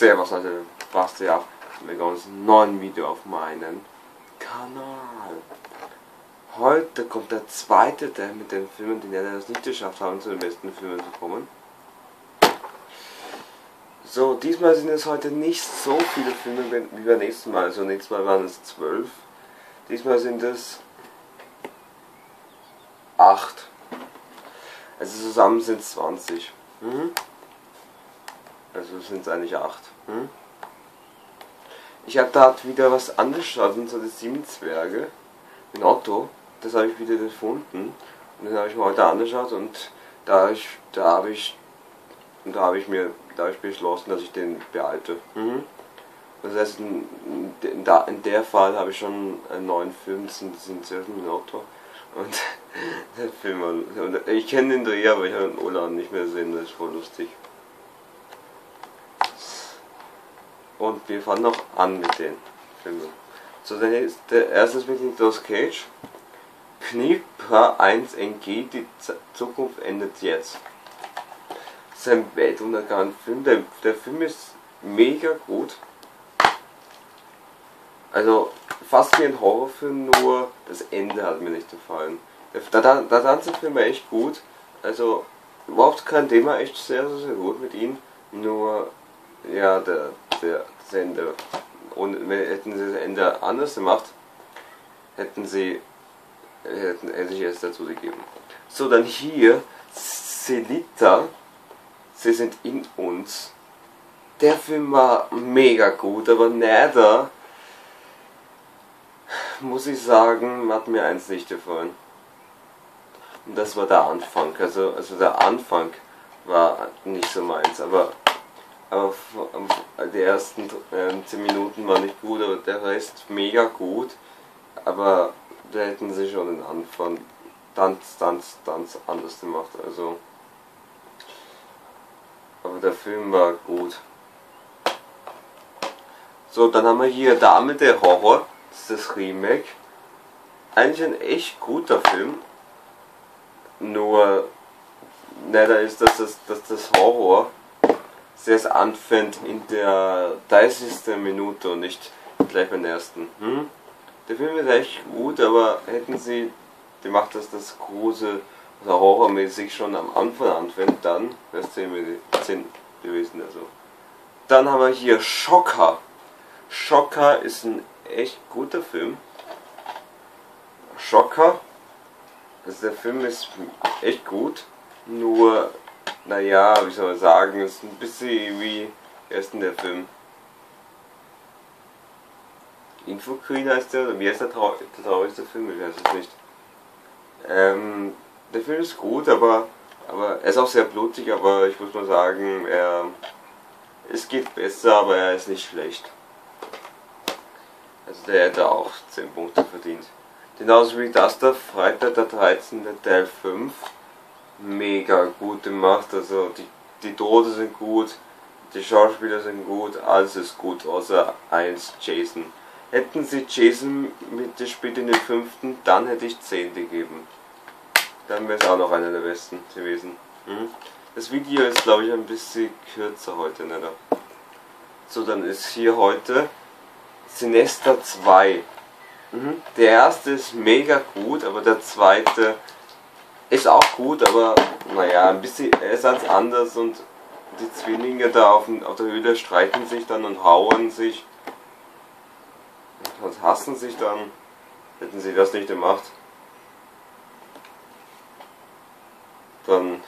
Servus Leute, Basti mit uns neuen Video auf meinem Kanal. Heute kommt der zweite Teil mit den Filmen, die leider es nicht geschafft haben, zu den besten Filmen zu kommen. So, diesmal sind es heute nicht so viele Filme wie beim nächsten Mal. Also nächstes Mal waren es zwölf. Diesmal sind es acht. Also zusammen sind es 20. Mhm. Also sind es eigentlich 8. Hm? Ich habe da wieder was angeschaut, und zwar die sieben Zwerge in Otto. Das habe ich wieder gefunden. Und den habe ich mir heute angeschaut und da ich, da habe ich, da habe ich mir, da habe ich beschlossen, dass ich den behalte. Mhm. Das heißt, in, in, in, der Fall habe ich schon einen neuen Film, das sind, das sind selten in Otto. Und der Film, und ich kenne den Dreh, aber ich habe den Ola nicht mehr gesehen, das ist voll lustig. Und wir fangen noch an mit den Filmen. So, der, der erste ist mit Nicolas Cage. Knieper 1 NG, die Zukunft endet jetzt. Das ist ein Weltuntergang-Film. Der, der Film ist mega gut. Also fast wie ein Horrorfilm, nur das Ende hat mir nicht gefallen. Der, der, der ganze Film war echt gut. Also überhaupt kein Thema, echt sehr, sehr, sehr gut mit ihm. Nur, ja, der, der, das Ende. Und hätten sie das Ende anders gemacht, hätten sie hätten, hätte ich es dazu gegeben. So, dann hier, Selita, sie sind in uns. Der Film war mega gut, aber Nether, muss ich sagen, hat mir eins nicht gefallen. Und das war der Anfang. Also, also der Anfang war nicht so meins, aber aber die ersten äh, 10 Minuten waren nicht gut, aber der Rest mega gut. Aber da hätten sie schon den Anfang ganz, ganz, ganz anders gemacht. Also, aber der Film war gut. So, dann haben wir hier Dame der Horror, das ist das Remake. Eigentlich ein echt guter Film. Nur, leider ist das, das, das, das Horror sehr es anfängt in der 30. Minute und nicht gleich beim ersten. Hm? Der Film ist echt gut, aber hätten sie gemacht, dass das große oder horrormäßig schon am Anfang anfängt, dann wäre es 10 gewesen. Also. Dann haben wir hier Schocker. Schocker ist ein echt guter Film. Schocker, also der Film ist echt gut, nur naja, wie soll man sagen, ist ein bisschen wie erst in der Film. Infocreen heißt der, oder wie heißt der, trau der traurigste Film? Ich weiß es nicht. Ähm, der Film ist gut, aber, aber er ist auch sehr blutig, aber ich muss mal sagen, er, es geht besser, aber er ist nicht schlecht. Also der hätte auch 10 Punkte verdient. Genauso wie das da, Freitag der 13. Teil 5 mega gut gemacht. Also die, die Tode sind gut, die Schauspieler sind gut, alles ist gut, außer eins Jason. Hätten sie Jason mitgespielt in den fünften, dann hätte ich 10 gegeben. Dann wäre es auch noch einer der besten gewesen. Mhm. Das Video ist glaube ich ein bisschen kürzer heute, nicht? So, dann ist hier heute Sinester 2. Mhm. Der erste ist mega gut, aber der zweite ist auch gut, aber naja, ein bisschen, ist als anders und die Zwillinge da auf, auf der Höhle streiten sich dann und hauen sich und hassen sich dann. Hätten sie das nicht gemacht, dann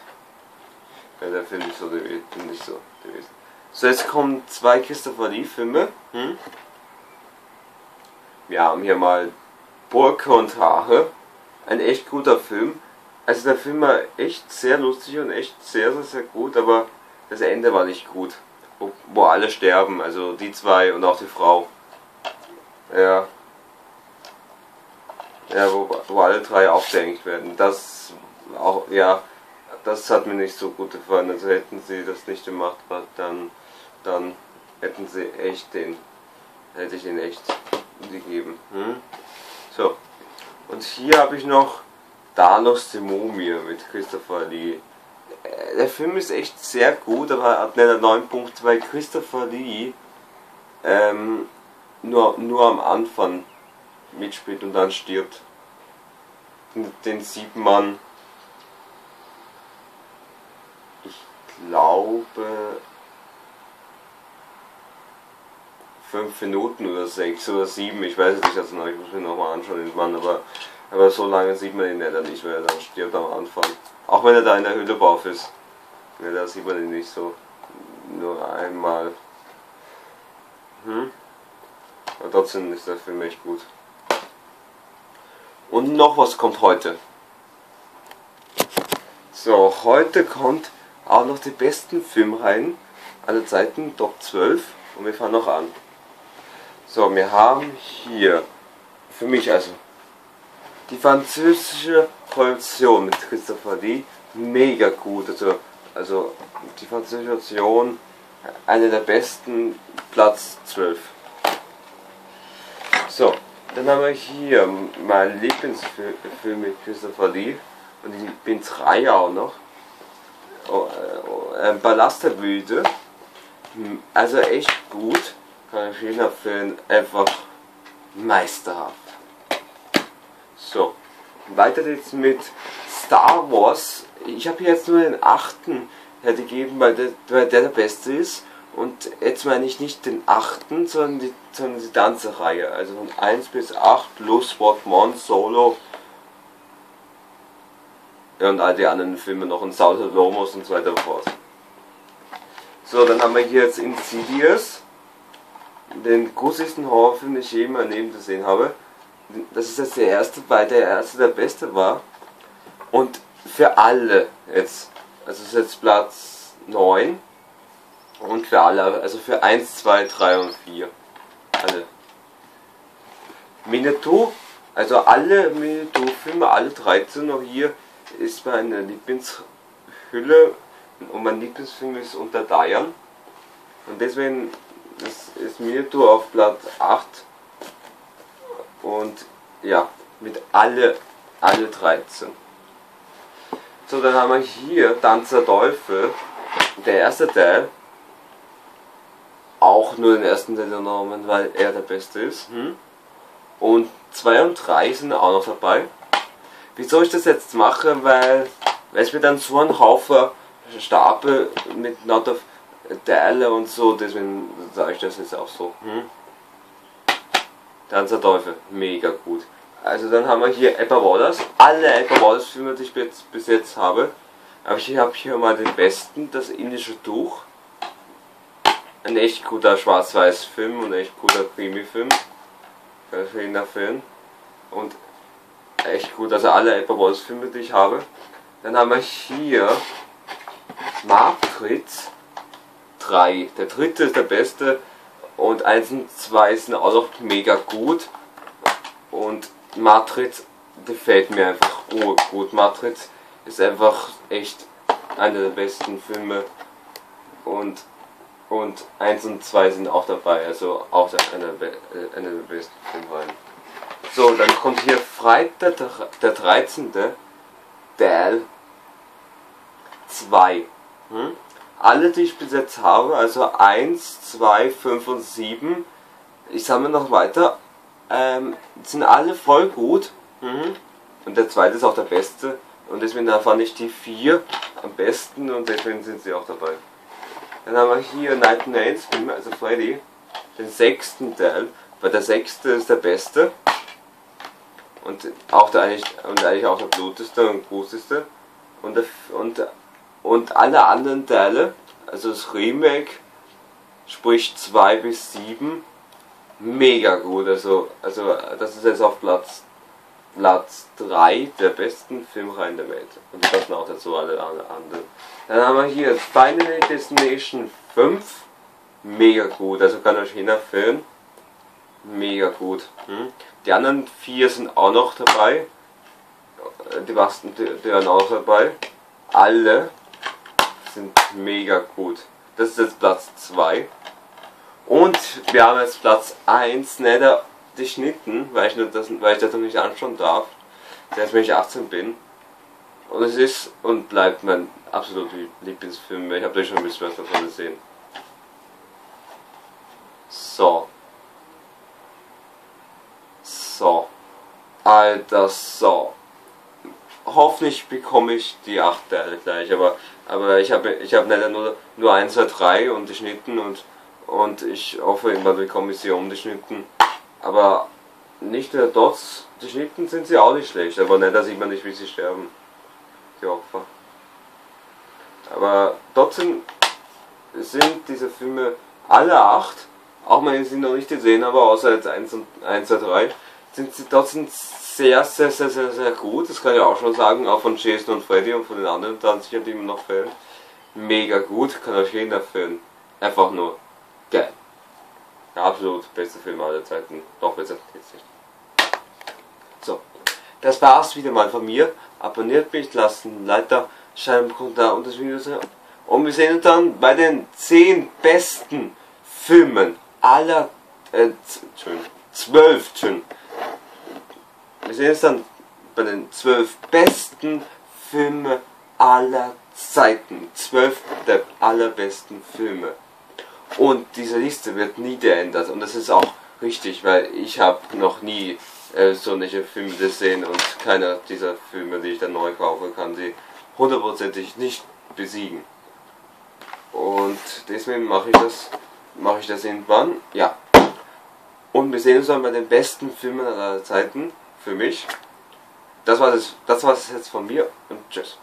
wäre der Film nicht so, nicht so gewesen. So, jetzt kommen zwei Christopher Lee Filme. Hm? Wir haben hier mal Burke und Haare. Ein echt guter Film. Also der Film war echt sehr lustig und echt sehr, sehr, sehr gut, aber das Ende war nicht gut. Wo, alle sterben, also die zwei und auch die Frau. Ja. Ja, wo, wo alle drei aufgehängt werden. Das auch, ja, das hat mir nicht so gut gefallen. Also hätten sie das nicht gemacht, dann, dann hätten sie echt den, hätte ich den echt gegeben. Hm? So. Und hier habe ich noch Danos die Mumie mit Christopher Lee. äh, der Film ist echt sehr gut, aber hat nicht einen neuen Punkt, weil Christopher Lee ähm, nur, nur am Anfang mitspielt und dann stirbt. Den, den sieht man, ich glaube, fünf Minuten oder sechs oder sieben, ich weiß es nicht, also ich muss mir nochmal anschauen, den Mann, aber, aber so lange sieht man ihn nicht, nicht, weil er dann stirbt am Anfang. Auch wenn er da in der Höhle drauf ist. Ja, da sieht man ihn nicht so. Nur einmal. Hm? Aber trotzdem ist der Film echt gut. Und noch was kommt heute. So, heute kommt auch noch die besten Filmreihen aller Zeiten, Top 12. Und wir fangen noch an. So, wir haben hier, für mich also, die französische Produktion mit Christopher Lee, mega gut. Also, also die französische Version, eine der besten, Platz 12. So, dann haben wir hier mein Lieblingsfilm mit Christopher Lee und ich bin drei auch noch. Oh, äh, Ballast der Wüde. Also echt gut. Kann ich jeden Film einfach meisterhaft. So, weiter jetzt mit Star Wars. Ich habe jetzt nur den achten gegeben, weil der, weil der der beste ist. Und jetzt meine ich nicht den achten, sondern die, sondern die ganze Reihe. Also von 1 bis 8 plus Mon, Solo und all die anderen Filme noch und of Lomos und so weiter und fort. So, dann haben wir hier jetzt Insidious, den gruseligsten Horrorfilm, den ich je in meinem Leben gesehen habe das ist jetzt der erste, weil der erste der beste war. Und für alle jetzt, also ist jetzt Platz 9. Und für alle, also für 1, 2, 3 und 4. Alle. Winnetou, also alle Winnetou-Filme, alle 13 noch hier, ist meine Lieblingshülle. Und mein Lieblingsfilm ist Unter Dian. Und deswegen ist Winnetou auf Platz 8 und ja, mit alle, alle 13. So, dann haben wir hier Tanzer Teufel, der erste Teil. Auch nur den ersten Teil genommen, weil er der beste ist. Hm? Und 2 und 3 sind auch noch dabei. Wieso ich das jetzt mache? Weil, weil es mir dann so ein Haufen Stapel mit Not of Teile und so, deswegen sage ich das jetzt auch so. Hm? Tanzer Teufel, mega gut. Also dann haben wir hier Apple Waters, alle Apple Waters Filme, die ich jetzt, bis jetzt habe. Aber ich habe hier mal den besten, das indische Tuch. Ein echt guter schwarz-weiß Film und ein echt guter Krimi-Film. Schöner Film. Und echt gut, also alle Apple Waters Filme, die ich habe. Dann haben wir hier Matrix 3. Der dritte ist der beste und 1 und 2 sind auch noch mega gut. Und Matrix gefällt mir einfach gut. Matrix ist einfach echt einer der besten Filme. Und, und 1 und 2 sind auch dabei. Also auch einer, äh, einer der besten Filme. So, dann kommt hier Freitag der 13. Dal 2. Hm? Alle, die ich bis jetzt habe, also 1, 2, 5 und 7, ich sammle noch weiter, ähm, sind alle voll gut. Mhm. Und der zweite ist auch der beste. Und deswegen fand ich die 4 am besten und deswegen sind sie auch dabei. Dann haben wir hier Night Nails also Freddy, den sechsten Teil, weil der sechste ist der beste. Und auch der eigentlich, und eigentlich auch der bluteste und großeste. Und, der, und und alle anderen Teile, also das Remake, sprich 2 bis 7, mega gut. Also, also das ist jetzt auf Platz, Platz 3 der besten Filmreihen der Welt. Und das sind auch dazu alle anderen. Dann haben wir hier Final Destination 5, mega gut. Also kann euch jeder Film, mega gut. Hm? Die anderen vier sind auch noch dabei. Die, die, die waren auch dabei. Alle sind mega gut. Das ist jetzt Platz 2. Und wir haben jetzt Platz 1 nicht geschnitten, weil ich, das, weil ich das noch nicht anschauen darf. Selbst wenn ich 18 bin. Und es ist und bleibt mein absoluter Lieblingsfilm. Ich habe da schon ein bisschen was davon gesehen. So. So. Alter, so. Hoffentlich bekomme ich die 8 Teile gleich, aber, aber ich habe ich hab leider nur, nur 1, 2, 3 und die Schnitten und, und ich hoffe, irgendwann bekomme ich sie um die Schnitten. Aber nicht der Dots, die Schnitten sind sie auch nicht schlecht, aber nicht, da sieht man nicht, wie sie sterben. Die Opfer. Aber trotzdem sind diese Filme alle acht, auch wenn ich sie noch nicht gesehen habe, außer jetzt 1 und 1, 2, 3, sind sie trotzdem sehr, sehr, sehr, sehr, sehr gut. Das kann ich auch schon sagen, auch von Jason und Freddy und von den anderen Tanzern, die mir noch fehlen. Mega gut, kann euch jeden empfehlen. Einfach nur geil. Der absolut beste Film aller Zeiten. Doch besser jetzt nicht. So, das war's wieder mal von mir. Abonniert mich, lasst ein Like da, schreibt einen Kommentar und das Video Und wir sehen uns dann bei den 10 besten Filmen aller, äh, Entschuldigung, 12, Entschuldigung. Wir sehen uns dann bei den 12 besten Filmen aller Zeiten. 12 der allerbesten Filme. Und diese Liste wird nie geändert. Und das ist auch richtig, weil ich habe noch nie äh, solche Filme gesehen und keiner dieser Filme, die ich dann neu kaufe, kann sie hundertprozentig nicht besiegen. Und deswegen mache ich das, mache ich das irgendwann, ja. Und wir sehen uns dann bei den besten Filmen aller Zeiten, für mich. Das war es jetzt von mir und tschüss.